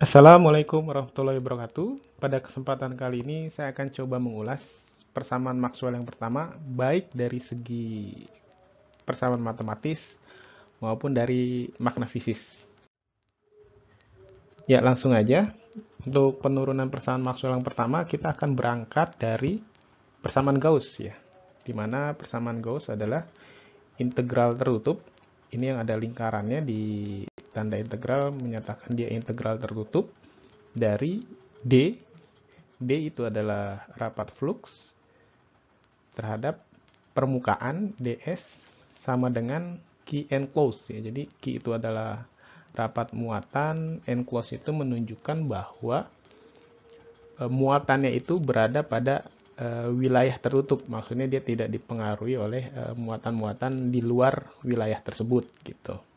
Assalamualaikum warahmatullahi wabarakatuh. Pada kesempatan kali ini saya akan coba mengulas persamaan Maxwell yang pertama, baik dari segi persamaan matematis maupun dari makna fisis. Ya, langsung aja. Untuk penurunan persamaan Maxwell yang pertama, kita akan berangkat dari persamaan Gauss ya. Di mana persamaan Gauss adalah integral tertutup. Ini yang ada lingkarannya di tanda integral menyatakan dia integral tertutup dari D. D itu adalah rapat flux terhadap permukaan ds sama dengan Q enclosed ya. Jadi Q itu adalah rapat muatan, enclosed itu menunjukkan bahwa e, muatannya itu berada pada e, wilayah tertutup. Maksudnya dia tidak dipengaruhi oleh e, muatan-muatan di luar wilayah tersebut gitu.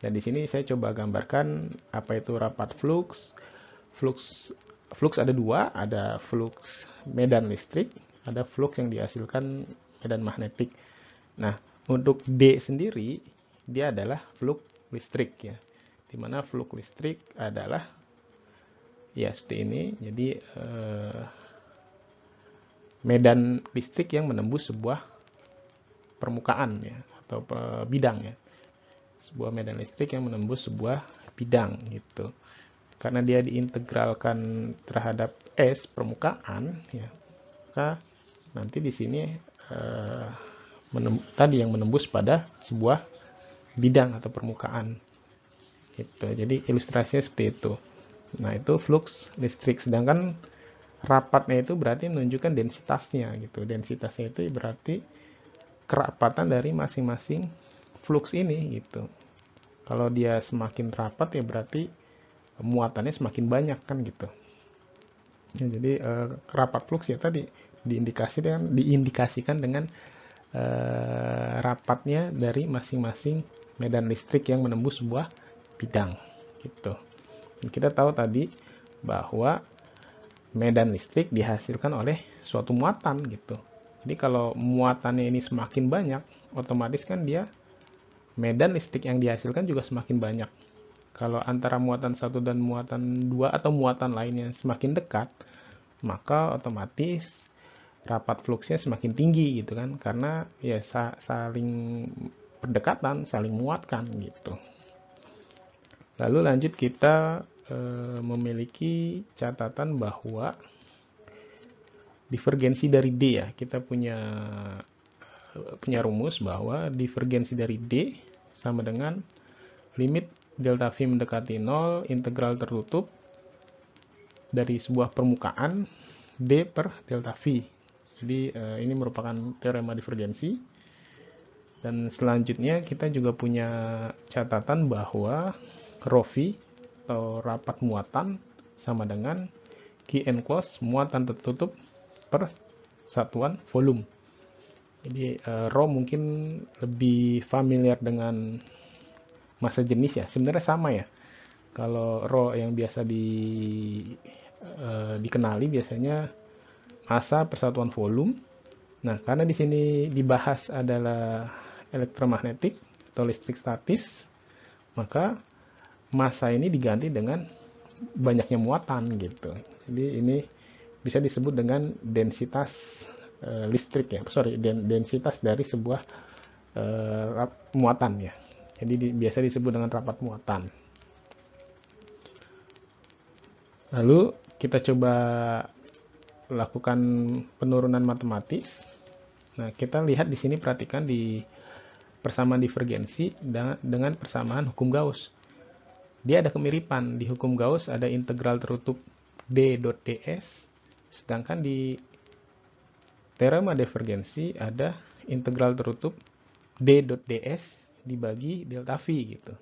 Dan di sini saya coba gambarkan apa itu rapat flux. Flux flux ada dua, ada flux medan listrik, ada flux yang dihasilkan medan magnetik. Nah, untuk D sendiri dia adalah flux listrik ya. Di mana flux listrik adalah ya seperti ini. Jadi eh, medan listrik yang menembus sebuah permukaan ya atau bidang ya sebuah medan listrik yang menembus sebuah bidang gitu. Karena dia diintegralkan terhadap S permukaan ya, maka nanti di sini eh, tadi yang menembus pada sebuah bidang atau permukaan. Gitu. Jadi ilustrasinya seperti itu. Nah, itu flux listrik sedangkan rapatnya itu berarti menunjukkan densitasnya gitu. Densitasnya itu berarti kerapatan dari masing-masing flux ini gitu. Kalau dia semakin rapat ya berarti muatannya semakin banyak kan gitu. Ya, jadi eh, rapat flux ya tadi diindikasikan diindikasikan dengan eh, rapatnya dari masing-masing medan listrik yang menembus sebuah bidang gitu. Dan kita tahu tadi bahwa medan listrik dihasilkan oleh suatu muatan gitu. Jadi kalau muatannya ini semakin banyak, otomatis kan dia medan listrik yang dihasilkan juga semakin banyak. Kalau antara muatan satu dan muatan dua atau muatan lainnya semakin dekat, maka otomatis rapat fluksnya semakin tinggi gitu kan, karena ya saling berdekatan, saling muatkan gitu. Lalu lanjut kita e, memiliki catatan bahwa divergensi dari D ya, kita punya punya rumus bahwa divergensi dari D sama dengan limit delta V mendekati 0 integral tertutup dari sebuah permukaan D per delta V. Jadi eh, ini merupakan teorema divergensi. Dan selanjutnya kita juga punya catatan bahwa rho V atau rapat muatan sama dengan Q enclosed muatan tertutup per satuan volume. Jadi uh, Ro mungkin lebih familiar dengan masa jenis ya. Sebenarnya sama ya. Kalau Ro yang biasa di uh, dikenali biasanya masa persatuan volume. Nah, karena di sini dibahas adalah elektromagnetik atau listrik statis, maka masa ini diganti dengan banyaknya muatan gitu. Jadi ini bisa disebut dengan densitas uh, listrik ya sorry densitas dari sebuah uh, muatan ya. Jadi di, biasa disebut dengan rapat muatan. Lalu kita coba lakukan penurunan matematis. Nah kita lihat di sini perhatikan di persamaan divergensi dengan persamaan hukum Gauss. Dia ada kemiripan. Di hukum Gauss ada integral tertutup d ds sedangkan di teorema divergensi ada integral tertutup d ds dibagi delta v gitu.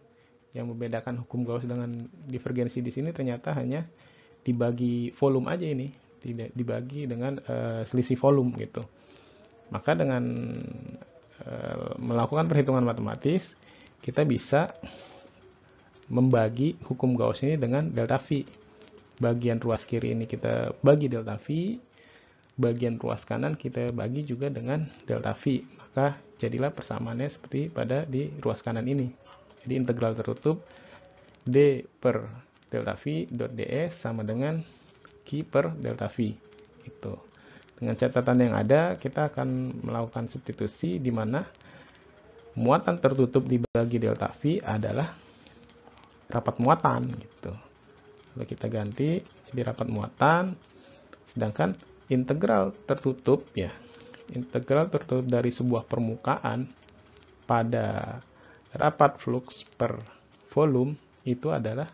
Yang membedakan hukum Gauss dengan divergensi di sini ternyata hanya dibagi volume aja ini, tidak dibagi dengan uh, selisih volume gitu. Maka dengan uh, melakukan perhitungan matematis, kita bisa membagi hukum Gauss ini dengan delta V. Bagian ruas kiri ini kita bagi delta V, bagian ruas kanan kita bagi juga dengan delta V. Maka jadilah persamaannya seperti pada di ruas kanan ini. Jadi integral tertutup D per delta V dot ds sama dengan Q per delta V itu dengan catatan yang ada kita akan melakukan substitusi di mana muatan tertutup dibagi delta V adalah rapat muatan gitu lalu kita ganti jadi rapat muatan sedangkan integral tertutup ya integral tertutup dari sebuah permukaan pada rapat flux per volume itu adalah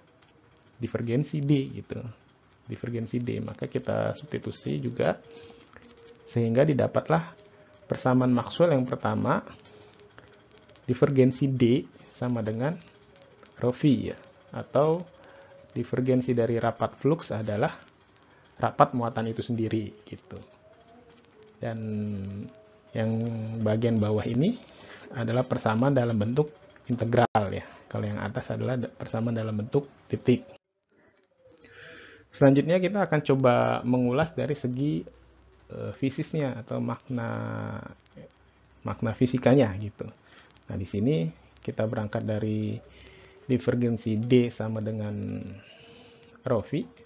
divergensi D gitu. Divergensi D, maka kita substitusi juga sehingga didapatlah persamaan Maxwell yang pertama divergensi D sama dengan rho v ya atau divergensi dari rapat flux adalah rapat muatan itu sendiri gitu. Dan yang bagian bawah ini adalah persamaan dalam bentuk integral ya. Kalau yang atas adalah persamaan dalam bentuk titik. Selanjutnya kita akan coba mengulas dari segi uh, fisisnya atau makna makna fisikanya gitu. Nah, di sini kita berangkat dari divergensi D sama dengan rho v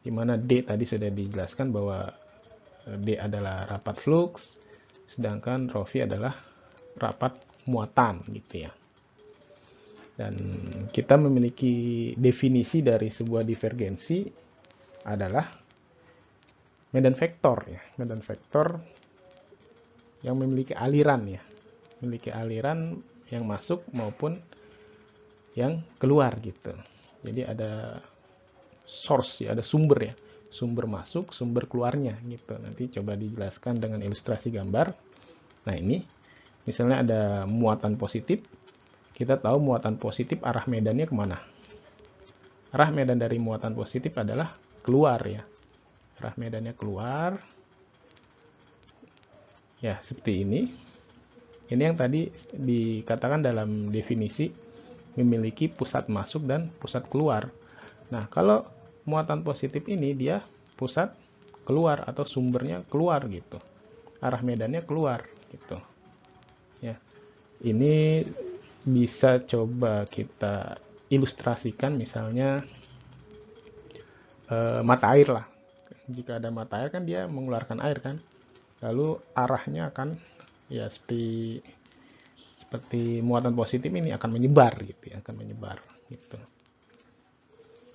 di mana D tadi sudah dijelaskan bahwa eh, D adalah rapat flux sedangkan rho v adalah rapat muatan gitu ya. Dan kita memiliki definisi dari sebuah divergensi adalah medan vektor ya, medan vektor yang memiliki aliran ya, memiliki aliran yang masuk maupun yang keluar gitu. Jadi ada source ya, ada sumber ya, sumber masuk, sumber keluarnya gitu. Nanti coba dijelaskan dengan ilustrasi gambar. Nah ini, misalnya ada muatan positif, kita tahu muatan positif arah medannya ke mana. Arah medan dari muatan positif adalah keluar ya. Arah medannya keluar. Ya, seperti ini. Ini yang tadi dikatakan dalam definisi memiliki pusat masuk dan pusat keluar. Nah, kalau muatan positif ini dia pusat keluar atau sumbernya keluar gitu. Arah medannya keluar gitu. Ya. Ini bisa coba kita ilustrasikan misalnya e, mata air lah. Jika ada mata air kan dia mengeluarkan air kan. Lalu arahnya akan ya seperti seperti muatan positif ini akan menyebar gitu ya, akan menyebar gitu.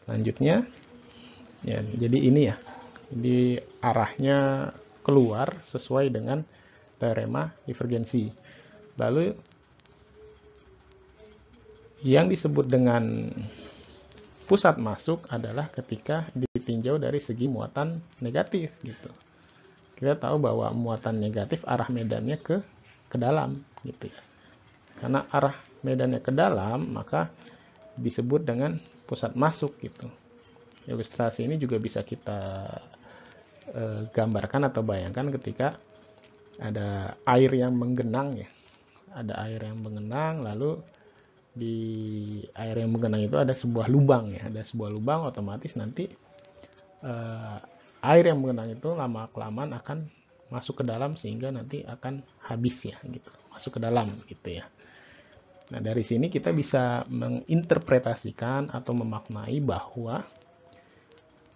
Selanjutnya ya jadi ini ya. Jadi arahnya keluar sesuai dengan teorema divergensi. Lalu yang disebut dengan pusat masuk adalah ketika ditinjau dari segi muatan negatif gitu. Kita tahu bahwa muatan negatif arah medannya ke ke dalam gitu ya. Karena arah medannya ke dalam, maka disebut dengan pusat masuk gitu. Ilustrasi ini juga bisa kita e, gambarkan atau bayangkan ketika ada air yang menggenang ya. Ada air yang menggenang lalu di air yang menggenang itu ada sebuah lubang ya. Ada sebuah lubang otomatis nanti uh, air yang menggenang itu lama kelamaan akan masuk ke dalam sehingga nanti akan habis ya gitu. Masuk ke dalam gitu ya. Nah dari sini kita bisa menginterpretasikan atau memaknai bahwa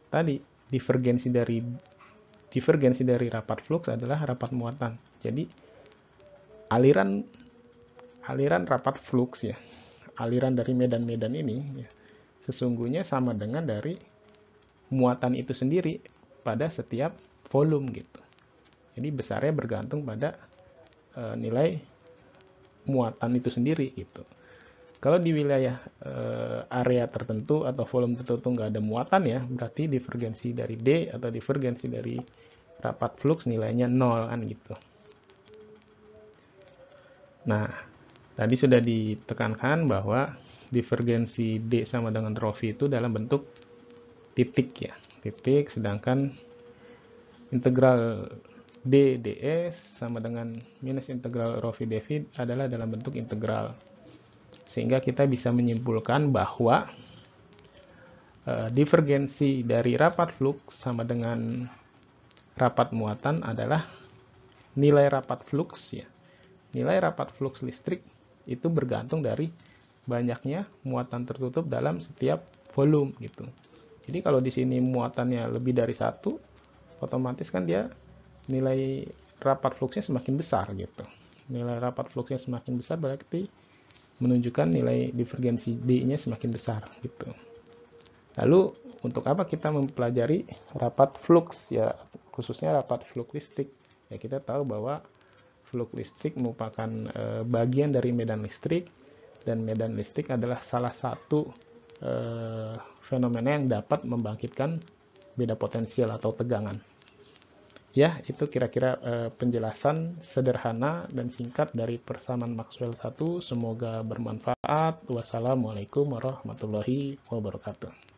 tadi divergensi dari divergensi dari rapat flux adalah rapat muatan jadi aliran aliran rapat flux ya aliran dari medan-medan ini ya, sesungguhnya sama dengan dari muatan itu sendiri pada setiap volume gitu. Jadi besarnya bergantung pada e, nilai muatan itu sendiri gitu. Kalau di wilayah e, area tertentu atau volume tertentu nggak ada muatan ya, berarti divergensi dari D atau divergensi dari rapat flux nilainya nol kan gitu. Nah, Tadi sudah ditekankan bahwa divergensi D sama dengan rho v itu dalam bentuk titik ya, titik sedangkan integral D ds sama dengan minus integral rho v dv adalah dalam bentuk integral. Sehingga kita bisa menyimpulkan bahwa e, divergensi dari rapat flux sama dengan rapat muatan adalah nilai rapat flux ya. Nilai rapat flux listrik itu bergantung dari banyaknya muatan tertutup dalam setiap volume gitu. Jadi kalau di sini muatannya lebih dari satu, otomatis kan dia nilai rapat fluxnya semakin besar gitu. Nilai rapat fluxnya semakin besar berarti menunjukkan nilai divergensi B-nya semakin besar gitu. Lalu untuk apa kita mempelajari rapat flux ya khususnya rapat flux listrik? Ya kita tahu bahwa flux listrik merupakan e, bagian dari medan listrik dan medan listrik adalah salah satu e, fenomena yang dapat membangkitkan beda potensial atau tegangan. Ya, itu kira-kira e, penjelasan sederhana dan singkat dari persamaan Maxwell 1. Semoga bermanfaat. Wassalamualaikum warahmatullahi wabarakatuh.